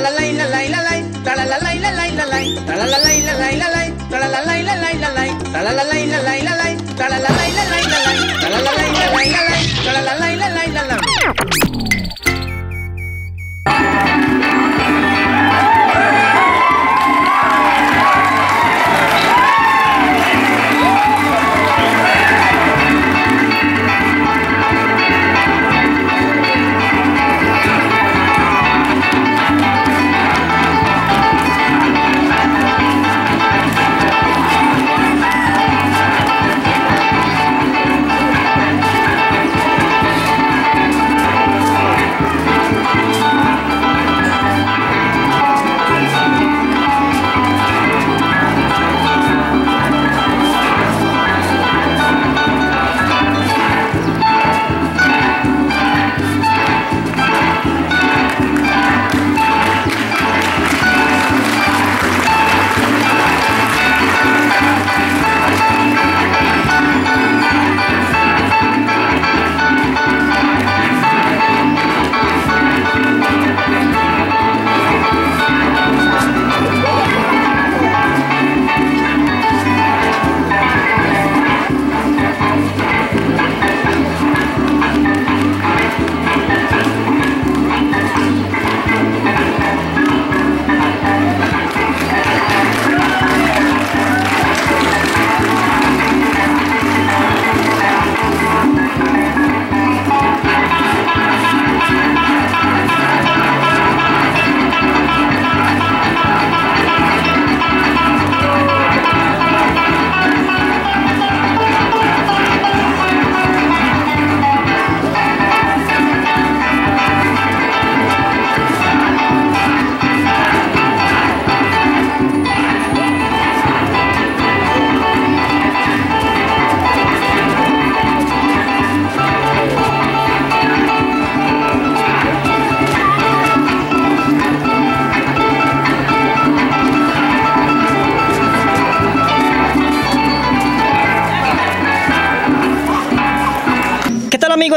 la la la la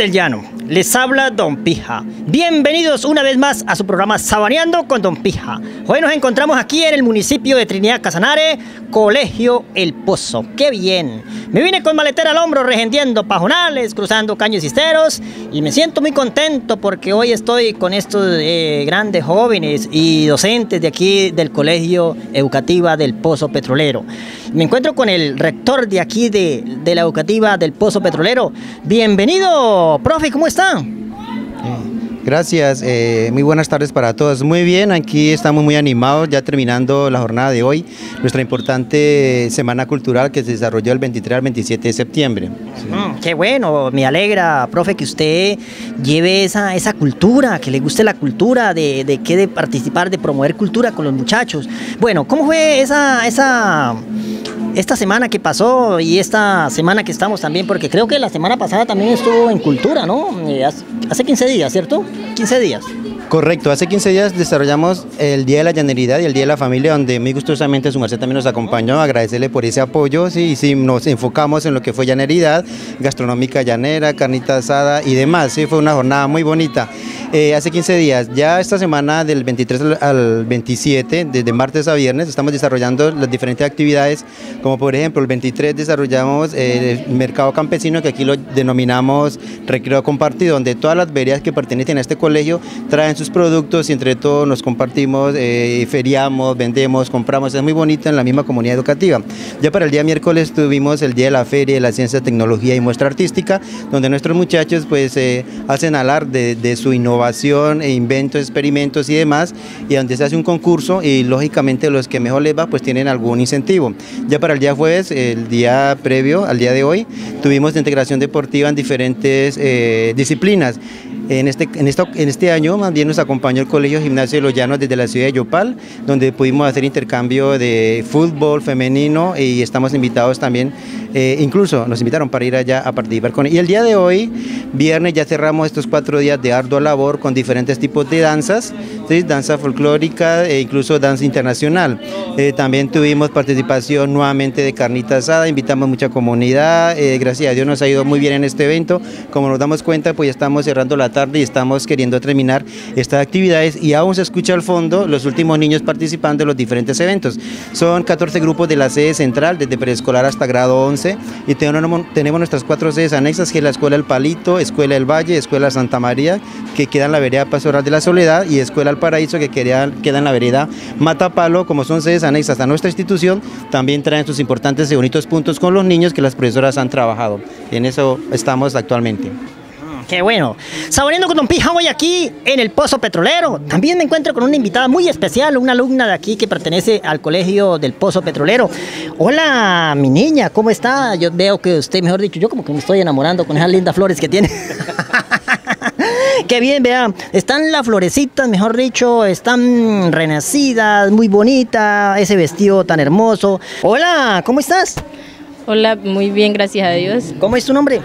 del llano? Les habla Don Pija. Bienvenidos una vez más a su programa Sabaneando con Don Pija. Hoy nos encontramos aquí en el municipio de Trinidad Casanare, Colegio El Pozo. ¡Qué bien! Me vine con maletera al hombro regendiendo pajonales, cruzando caños y cisteros y me siento muy contento porque hoy estoy con estos eh, grandes jóvenes y docentes de aquí del Colegio Educativa del Pozo Petrolero. Me encuentro con el rector de aquí de, de la Educativa del Pozo Petrolero. Bienvenido, profe, ¿cómo está? Gracias, eh, muy buenas tardes para todos. Muy bien, aquí estamos muy animados, ya terminando la jornada de hoy, nuestra importante semana cultural que se desarrolló el 23 al 27 de septiembre. Mm, qué bueno, me alegra, profe, que usted lleve esa, esa cultura, que le guste la cultura, de, de que de participar, de promover cultura con los muchachos. Bueno, ¿cómo fue esa, esa, esta semana que pasó y esta semana que estamos también? Porque creo que la semana pasada también estuvo en cultura, ¿no? Eh, hace, hace 15 días, ¿cierto? 15 días. Correcto, hace 15 días desarrollamos el Día de la Llaneridad y el Día de la Familia, donde muy gustosamente su merced también nos acompañó, agradecerle por ese apoyo, sí, sí, nos enfocamos en lo que fue llaneridad, gastronómica llanera, carnita asada y demás, sí, fue una jornada muy bonita. Eh, hace 15 días, ya esta semana del 23 al- al 27, desde martes a viernes, estamos desarrollando las diferentes actividades, como por ejemplo el 23 desarrollamos eh, el mercado campesino, que aquí lo denominamos recreo compartido, donde todas las veredas que pertenecen a este colegio traen sus productos y entre todos nos compartimos, eh, feriamos, vendemos, compramos, es muy bonito en la misma comunidad educativa. Ya para el día miércoles tuvimos el Día de la Feria de la Ciencia, Tecnología y Muestra Artística, donde nuestros muchachos pues eh, hacen alarde de, de su innovación e inventos, experimentos y demás, y donde se hace un concurso y lógicamente los que mejor les va pues tienen algún incentivo. Ya para el día jueves, el día previo al día de hoy, tuvimos integración deportiva en diferentes eh, disciplinas. En este, en, esto- en este año más bien nos acompañó el Colegio Gimnasio de los Llanos desde la ciudad de Yopal, donde pudimos hacer intercambio de fútbol femenino y estamos invitados también, eh, incluso nos invitaron para ir allá a participar con Y el día de hoy, viernes, ya cerramos estos cuatro días de ardua labor con diferentes tipos de danzas, danza folclórica e incluso danza internacional. Eh, también tuvimos participación nuevamente de carnita asada, invitamos mucha comunidad, eh, gracias a Dios nos ha ido muy bien en este evento. Como nos damos cuenta, pues ya estamos cerrando la tarde y estamos queriendo terminar estas actividades y aún se escucha al fondo los últimos niños participando en los diferentes eventos. Son 14 grupos de la sede central, desde preescolar hasta grado 11 y tenemos nuestras cuatro sedes anexas, que es la Escuela El Palito, Escuela El Valle, Escuela Santa María, que queda en la vereda Pastoral de la Soledad y Escuela El Paraíso, que queda, queda en la vereda Matapalo, como son sedes anexas a nuestra institución, también traen sus importantes y bonitos puntos con los niños que las profesoras han trabajado. En eso estamos actualmente. Qué bueno. Saboreando con Don Pija hoy aquí en el Pozo Petrolero. También me encuentro con una invitada muy especial, una alumna de aquí que pertenece al colegio del Pozo Petrolero. Hola, mi niña, ¿cómo está? Yo veo que usted, mejor dicho, yo como que me estoy enamorando con esas lindas flores que tiene. Qué bien, vea. Están las florecitas, mejor dicho, están renacidas, muy bonitas, ese vestido tan hermoso. Hola, ¿cómo estás? Hola, muy bien, gracias a Dios. ¿Cómo es tu nombre?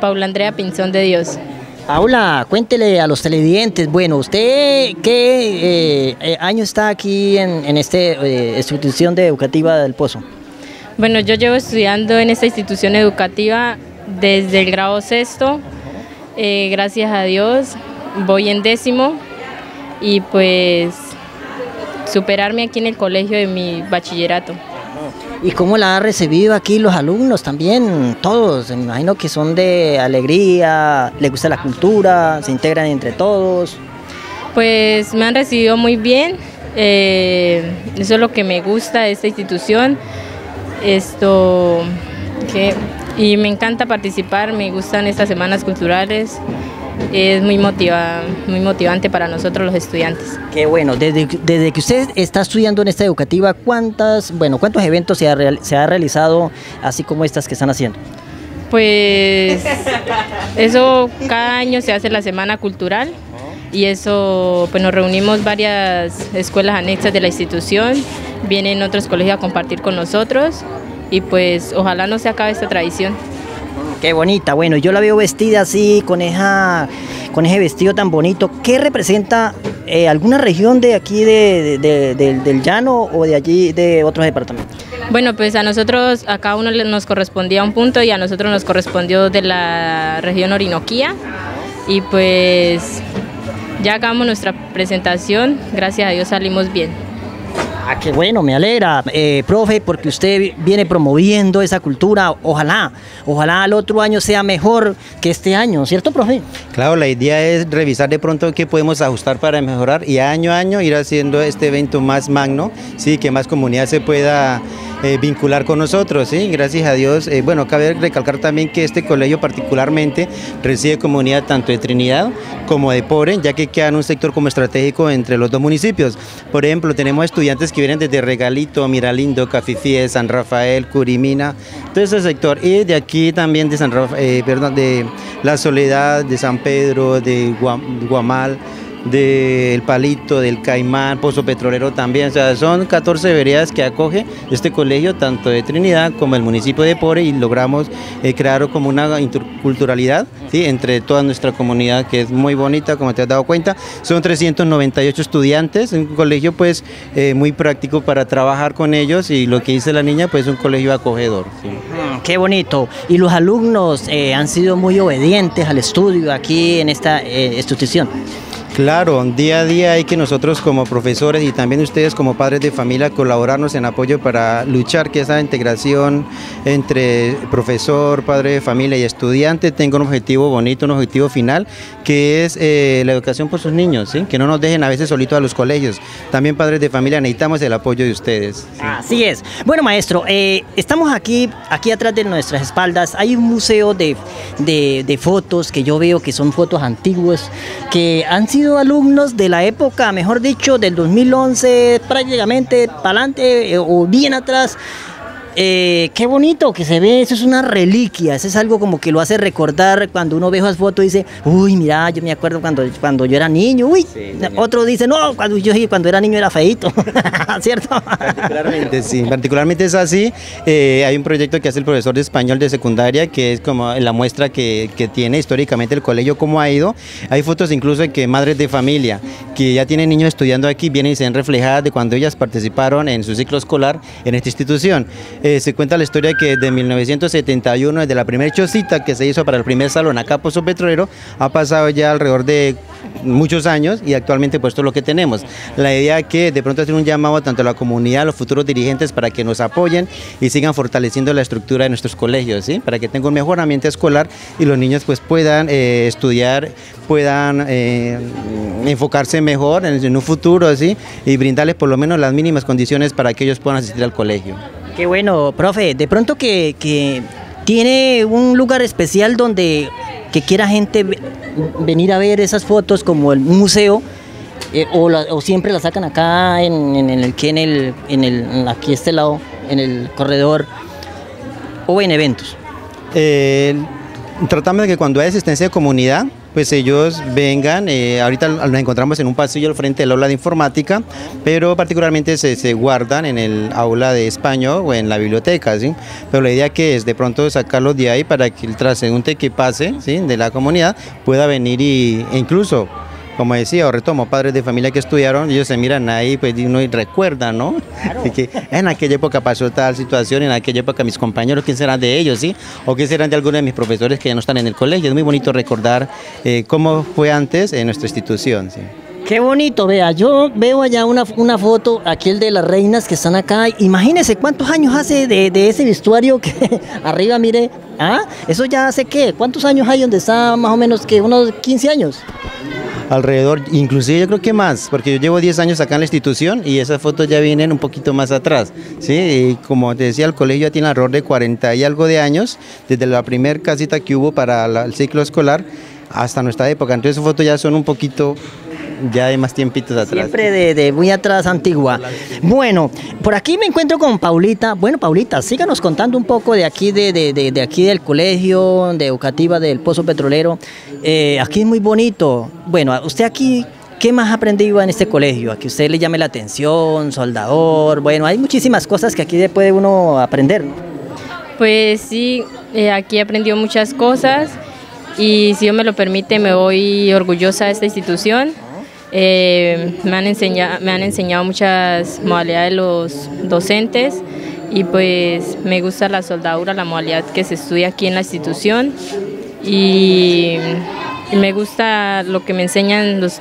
Paula Andrea Pinzón de Dios. Paula, cuéntele a los televidentes, bueno, ¿usted qué eh, eh, año está aquí en, en esta institución de educativa del Pozo? Bueno, yo llevo estudiando en esta institución educativa desde el grado sexto, eh, gracias a Dios, voy en décimo y pues superarme aquí en el colegio de mi bachillerato. ¿Y cómo la ha recibido aquí los alumnos también? Todos, me imagino que son de alegría, les gusta la cultura, se integran entre todos. Pues me han recibido muy bien, eh, eso es lo que me gusta de esta institución. Esto, que, y me encanta participar, me gustan estas semanas culturales es muy, motiva, muy motivante para nosotros los estudiantes. Qué bueno, desde, desde que usted está estudiando en esta educativa, ¿cuántas, bueno, ¿cuántos eventos se ha, se ha realizado así como estas que están haciendo? Pues eso cada año se hace la Semana Cultural y eso pues nos reunimos varias escuelas anexas de la institución, vienen otros colegios a compartir con nosotros y pues ojalá no se acabe esta tradición. Qué bonita, bueno, yo la veo vestida así, con, esa, con ese vestido tan bonito. ¿Qué representa eh, alguna región de aquí de, de, de, del llano o de allí de otros departamentos? Bueno, pues a nosotros, a cada uno nos correspondía un punto y a nosotros nos correspondió de la región Orinoquía. Y pues ya acabamos nuestra presentación, gracias a Dios salimos bien. Ah, qué bueno, me alegra, eh, profe, porque usted viene promoviendo esa cultura. Ojalá, ojalá el otro año sea mejor que este año, ¿cierto, profe? Claro, la idea es revisar de pronto qué podemos ajustar para mejorar y año a año ir haciendo este evento más magno, sí, que más comunidad se pueda eh, vincular con nosotros. Gracias a Dios. Eh, bueno, cabe recalcar también que este colegio particularmente recibe comunidad tanto de Trinidad como de Pobre, ya que queda en un sector como estratégico entre los dos municipios. Por ejemplo, tenemos estudiantes que vienen desde Regalito, Miralindo, Cafifie, San Rafael, Curimina, todo ese sector. Y de aquí también de San eh, perdón, de La Soledad, de San Pedro, de Guamal del Palito, del Caimán, Pozo Petrolero también. O sea, son 14 veredas que acoge este colegio, tanto de Trinidad como el municipio de Pore, y logramos eh, crear como una interculturalidad ¿sí? entre toda nuestra comunidad, que es muy bonita, como te has dado cuenta. Son 398 estudiantes, un colegio pues eh, muy práctico para trabajar con ellos y lo que dice la niña, pues un colegio acogedor. Mm, qué bonito. Y los alumnos eh, han sido muy obedientes al estudio aquí en esta institución. Claro, día a día hay que nosotros como profesores y también ustedes como padres de familia colaborarnos en apoyo para luchar que esa integración entre profesor, padre de familia y estudiante tenga un objetivo bonito, un objetivo final, que es eh, la educación por sus niños, ¿sí? que no nos dejen a veces solitos a los colegios. También padres de familia necesitamos el apoyo de ustedes. Así es. Bueno, maestro, eh, estamos aquí, aquí atrás de nuestras espaldas, hay un museo de, de, de fotos que yo veo que son fotos antiguas, que han sido alumnos de la época, mejor dicho, del 2011 prácticamente para adelante eh, o bien atrás. Eh, qué bonito que se ve, eso es una reliquia, eso es algo como que lo hace recordar cuando uno ve esas fotos y dice, uy, mira, yo me acuerdo cuando, cuando yo era niño, uy, otro dice, no, cuando yo cuando era niño era feito, ¿cierto? Particularmente, sí, particularmente es así. Eh, hay un proyecto que hace el profesor de español de secundaria, que es como la muestra que, que tiene históricamente el colegio, cómo ha ido. Hay fotos incluso de que madres de familia que ya tienen niños estudiando aquí vienen y se ven reflejadas de cuando ellas participaron en su ciclo escolar en esta institución. Eh, se cuenta la historia que de 1971, desde la primera chocita que se hizo para el primer salón acá Pozo Petrolero, ha pasado ya alrededor de muchos años y actualmente pues es lo que tenemos. La idea que de pronto hacer un llamado tanto a la comunidad, a los futuros dirigentes para que nos apoyen y sigan fortaleciendo la estructura de nuestros colegios, para que tenga un mejor ambiente escolar y los niños pues puedan eh, estudiar, puedan eh, enfocarse mejor en, un futuro y brindarles por lo menos las mínimas condiciones para que ellos puedan asistir al colegio. Qué bueno, profe. De pronto que, tiene un lugar especial donde que quiera gente ve- venir a ver esas fotos como el museo eh, o, siempre la sacan acá en, en el que en el en el aquí este lado en el corredor o en eventos. Eh, tratamos de que cuando hay asistencia de comunidad, pues ellos vengan, eh, ahorita nos encontramos en un pasillo al frente del aula de informática, pero particularmente se, se guardan en el aula de español o en la biblioteca, ¿sí? Pero la idea que es de pronto sacarlos de ahí para que el transeúnte que pase, ¿sí? De la comunidad pueda venir y, e incluso como decía, o retomo, padres de familia que estudiaron, ellos se miran ahí pues, y uno recuerda, ¿no? De que en aquella época pasó tal situación, en aquella época mis compañeros, ¿quién serán de ellos, sí? O quién serán de algunos de mis profesores que ya no están en el colegio. Es muy bonito recordar eh, cómo fue antes en nuestra institución, sí. Qué bonito, vea, yo veo allá una, una foto, aquel de las reinas que están acá. Imagínese cuántos años hace de, de ese vestuario que arriba, mire, ¿ah? Eso ya hace qué, ¿cuántos años hay donde está más o menos que unos 15 años? Alrededor, inclusive yo creo que más, porque yo llevo 10 años acá en la institución y esas fotos ya vienen un poquito más atrás, ¿sí? Y como te decía, el colegio ya tiene alrededor de 40 y algo de años, desde la primer casita que hubo para el ciclo escolar hasta nuestra época, entonces esas fotos ya son un poquito, ya de más tiempitos atrás. Siempre de, de muy atrás, antigua. Bueno, por aquí me encuentro con Paulita. Bueno, Paulita, síganos contando un poco de aquí, de, de- de- de aquí del colegio, de educativa del Pozo Petrolero. Eh, aquí es muy bonito. Bueno, usted aquí, ¿qué más ha aprendido en este colegio? A que usted le llame la atención, soldador. Bueno, hay muchísimas cosas que aquí puede uno aprender. ¿no? Pues sí, eh, aquí aprendió muchas cosas y si Dios me lo permite me voy orgullosa de esta institución. Eh, me, han enseñado, me han enseñado muchas modalidades los docentes y pues me gusta la soldadura, la modalidad que se estudia aquí en la institución y, me gusta lo que me enseñan los,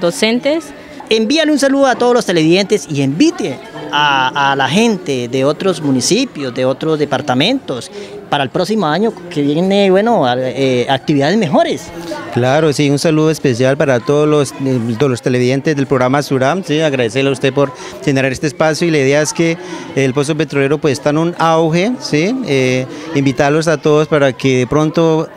docentes. Envíale un saludo a todos los televidentes y invite a la gente de otros municipios, de otros departamentos, para el próximo año que viene, bueno, eh, actividades mejores. Claro, sí, un saludo especial para todos los, eh, los televidentes del programa Suram, sí, agradecerle a usted por generar este espacio y la idea es que el Pozo Petrolero pues está en un auge, sí, eh, invitarlos a todos para que de pronto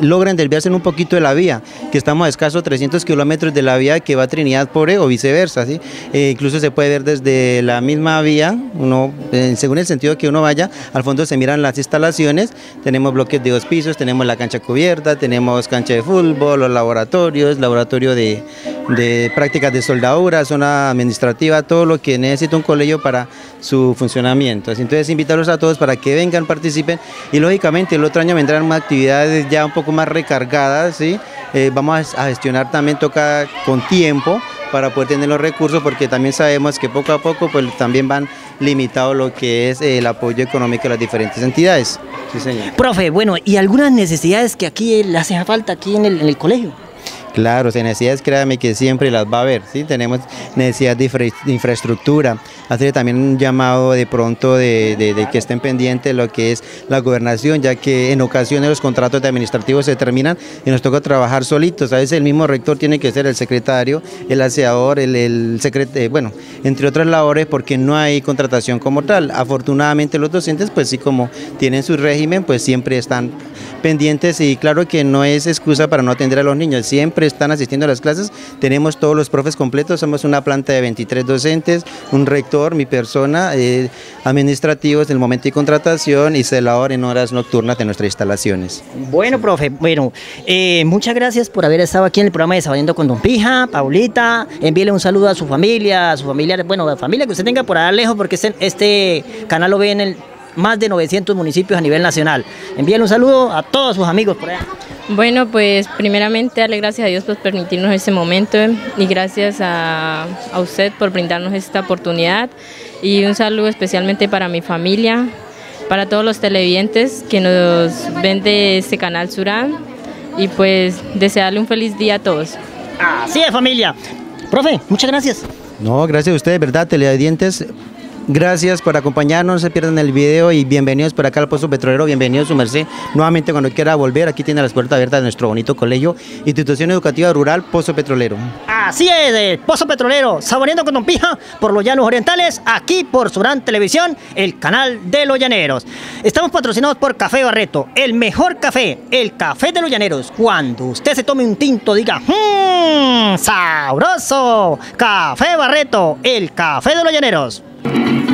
logren desviarse un poquito de la vía, que estamos a escasos 300 kilómetros de la vía que va a Trinidad Pobre o viceversa, ¿sí? Eh, incluso se puede ver desde la misma vía, uno, eh, según el sentido que uno vaya, al fondo se miran las instalaciones, tenemos bloques de dos pisos, tenemos la cancha cubierta, tenemos cancha de fútbol, los laboratorios, laboratorio de, de prácticas de soldadura, zona administrativa, todo lo que necesita un colegio para su funcionamiento. Entonces invitarlos a todos para que vengan, participen y lógicamente el otro año vendrán más actividades ya un poco más recargadas, ¿sí? Eh, vamos a gestionar también, toca con tiempo para poder tener los recursos porque también sabemos que poco a poco pues también van limitados lo que es el apoyo económico de las diferentes entidades. Sí, señor. Profe, bueno, ¿y algunas necesidades que aquí le hacen falta aquí en el colegio? Claro, si necesidades, créame que siempre las va a haber, ¿sí? Tenemos necesidad de, infra- de infraestructura, hacer también un llamado de pronto de, que estén pendientes lo que es la gobernación, ya que en ocasiones los contratos administrativos se terminan y nos toca trabajar solitos. A veces el mismo rector tiene que ser el secretario, el aseador, el, el secret- eh, bueno, entre otras labores, porque no hay contratación como tal. Afortunadamente los docentes, pues sí, como tienen su régimen, pues siempre están pendientes y claro que no es excusa para no atender a los niños, siempre están asistiendo a las clases, tenemos todos los profes completos, somos una planta de 23 docentes, un rector, mi persona, eh, administrativos en el momento de contratación y celador en horas nocturnas de nuestras instalaciones. Bueno, profe, bueno, eh, muchas gracias por haber estado aquí en el programa de Sabiendo con Don Pija, Paulita, envíele un saludo a su familia, a su familia, bueno, a la familia que usted tenga por allá lejos, porque este, este canal lo ve en el, más de 900 municipios a nivel nacional. Envíele un saludo a todos sus amigos por allá. Bueno, pues primeramente darle gracias a Dios por permitirnos este momento y gracias a, a usted por brindarnos esta oportunidad y un saludo especialmente para mi familia, para todos los televidentes que nos ven de este canal Surán y pues desearle un feliz día a todos. Así es, familia. Profe, muchas gracias. No, gracias a ustedes, ¿verdad? Televidentes, Gracias por acompañarnos, no se pierdan el video y bienvenidos por acá al Pozo Petrolero, bienvenidos su merced. Nuevamente cuando quiera volver, aquí tiene las puertas abiertas de nuestro bonito colegio, Institución Educativa Rural Pozo Petrolero. Así es, el Pozo Petrolero, saboreando con Don Pija por los llanos orientales, aquí por Surán Televisión, el canal de los llaneros. Estamos patrocinados por Café Barreto, el mejor café, el café de los llaneros. Cuando usted se tome un tinto, diga, mmm, sabroso. Café Barreto, el café de los llaneros. Mm-hmm.